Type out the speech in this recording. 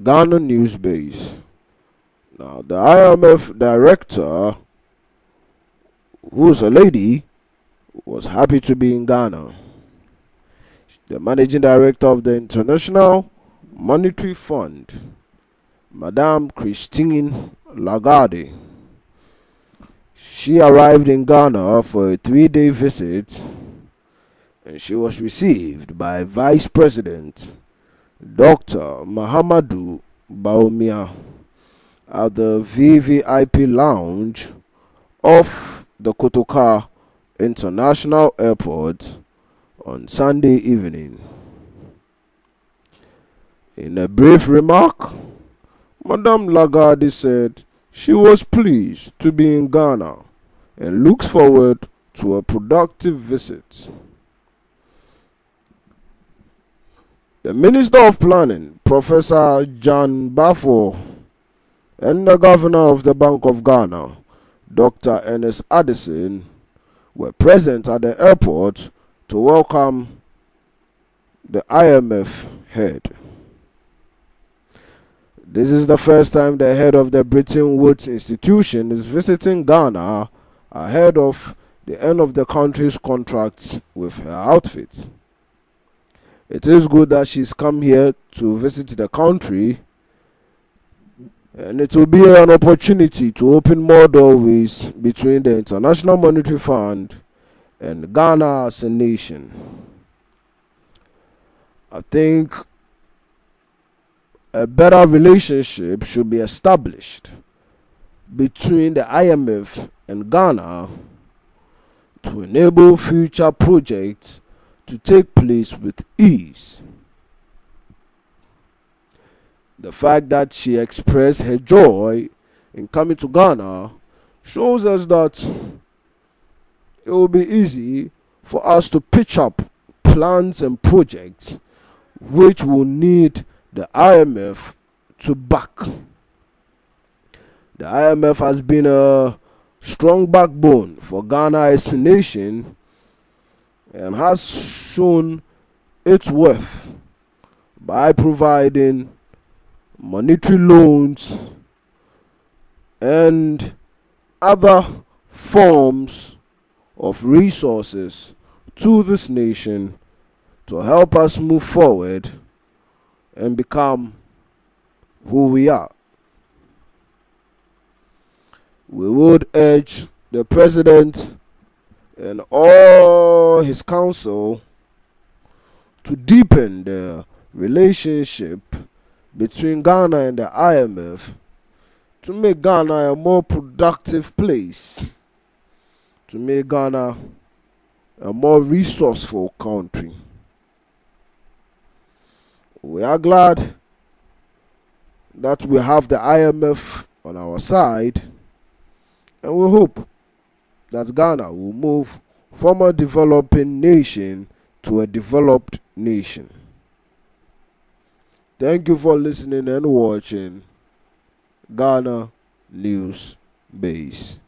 Ghana News Base. Now, the IMF director, who's a lady, was happy to be in Ghana. The managing director of the International Monetary Fund, Madame Christine Lagarde, she arrived in Ghana for a three day visit and she was received by Vice President Dr. Mahamudu Bawumia at the VVIP lounge of the Kotoka International Airport on Sunday evening. In a brief remark, Madame Lagarde said she was pleased to be in Ghana and looks forward to a productive visit. The Minister of Planning, Professor John Baffour, and the Governor of the Bank of Ghana, Dr. Ernest Addison, were present at the airport to welcome the IMF head. This is the first time the head of the Bretton Woods institution is visiting Ghana ahead of the end of the country's contracts with her outfit. It is good that she's come here to visit the country, and it will be an opportunity to open more doorways between the International Monetary Fund and Ghana as a nation. I think a better relationship should be established between the IMF and Ghana to enable future projects to take place with ease. The fact that she expressed her joy in coming to Ghana shows us that it will be easy for us to pitch up plans and projects which will need the IMF to back. The IMF has been a strong backbone for Ghana as a nation and has shown its worth by providing monetary loans and other forms of resources to this nation to help us move forward and become who we are. We would urge the president and all his counsel to deepen the relationship between Ghana and the IMF to make Ghana a more productive place, to make Ghana a more resourceful country. We are glad that we have the IMF on our side, and we hope that Ghana will move from a developing nation to a developed nation. Thank you for listening and watching Ghana News Base.